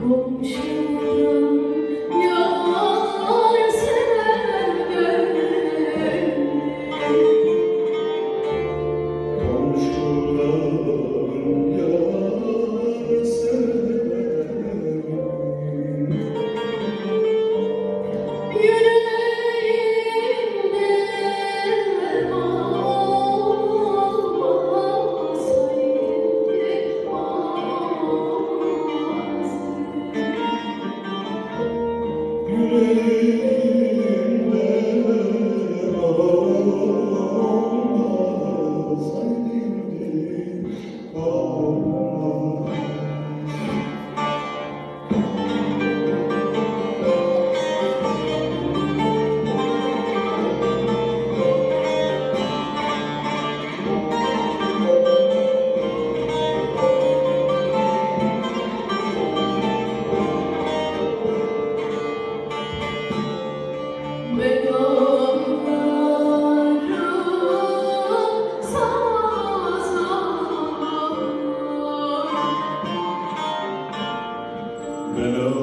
空虚无 Oh, below.